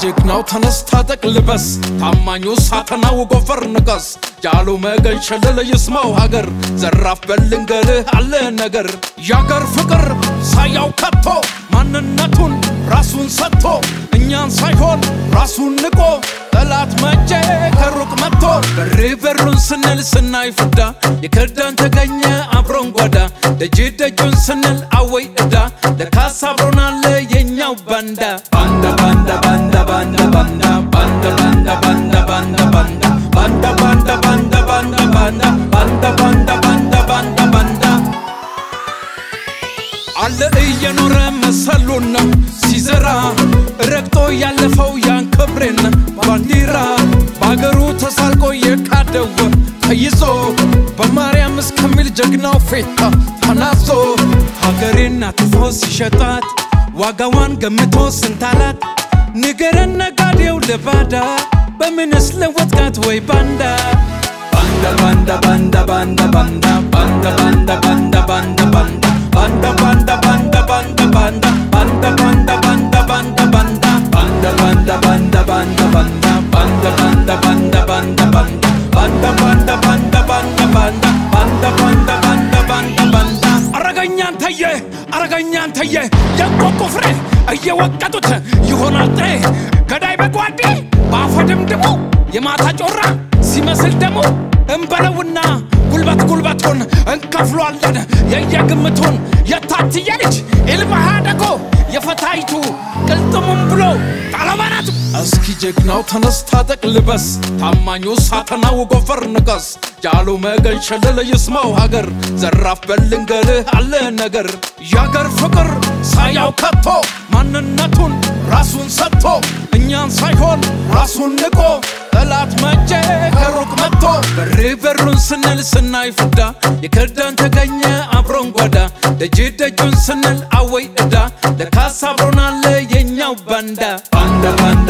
ጀግናው ተነስ ታጠቅ ልበስ ታማኙ ሳተናው ጎፈር ንቀስ። ያሉ መገን ሸለለ ይስማው ሀገር። ዘራፍ በልንገርህ አለ ነገር። ያገር ፍቅር ሳያው ከቶ ማንነቱን ራሱን ሰጥቶ እኛን ሳይሆን ራሱን ንቆ ጠላት መቼ ከሩቅ መጥቶ? በሬ በሩን ስንል ስናይ ፍዳ። የከዳን ተገኘ አብሮን ጓዳ። ደጅ ደጁን ስንል አወይ እዳ። ለካስ አብሮናለ የኛው ባንዳ። ባንዳ ባንዳ ባንዳ ባንዳ ባንዳ ባንዳ ባንዳ ባንዳ ባንዳ ባንዳ ባንዳ ባንዳ ባንዳ ባንዳ ባንዳ ባንዳ ባንዳ ባንዳ ባንዳ አለ እየኖረ መሰሉን ነው ሲዘራ ረግጦ ያለፈው ያን ክብሬን ባንዲራ በአገሩ ተሳልቆ የካደወ ተይዞ በማርያም እስከሚል ጀግናው ፌታ ተናዞ ሀገሬን አትፎ ሲሸጣት ዋጋዋን ገምቶ ስንታላት ንገረን ነጋዴው ለባዳ በምንስ ለወጥቃት ወይ ባንዳ ባንዳ ባንዳ ባንዳ ባንዳ ባንዳ ባንዳ ባንዳ ባንዳ ባንዳ አረገኛን ተየ የቆቁ ፍሬ እየወቀጡት ይሆናል ጥሬ ገዳይ በጓዴ በአፈድምድሙ የማታ ጮራ ሲመስል ደግሞ እንበለውና ጉልበት ጉልበቱን እንከፍሏለን የየግምቱን የታትየ ልጅ ኢልባሃ ደጎ የፈታይቱ ጀግናው ተነስ ታጠቅ ልበስ። ታማኙ ሳተናው ጎፈር ንቀስ። ያሉ መገን ሸለለ ይስማው ሀገር። ዘራፍ በልንገርህ አለ ነገር። ያገር ፍቅር ሳያው ከቶ ማንነቱን ራሱን ሰጥቶ እኛን ሳይሆን ራሱን ንቆ። ጠላት መቼ ከሩቅ መጥቶ። በሬ በሩን ስንል ስናይ ፍዳ። የከዳን ተገኘ አብሮን ጓዳ። ደጅ ደጁን ስንል አወይ እዳ። ለካስ አብሮናለ የኛው ባንዳ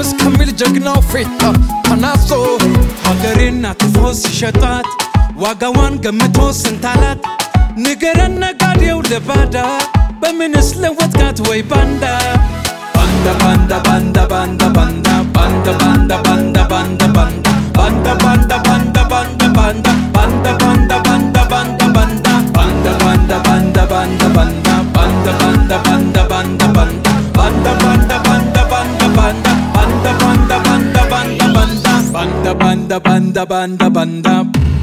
በማርያም እስከሚል ጀግናው ፌታ ተናዞ ሀገሬን አትፎ ሲሸጣት ዋጋዋን ገምቶ ስንታላት ንገረን ነጋዴው ለባዳ በምንስ ለወጥቃት ወይ ባንዳ? ባንዳ ባንዳ ባንዳ ባንዳ ባንዳ banda banda banda.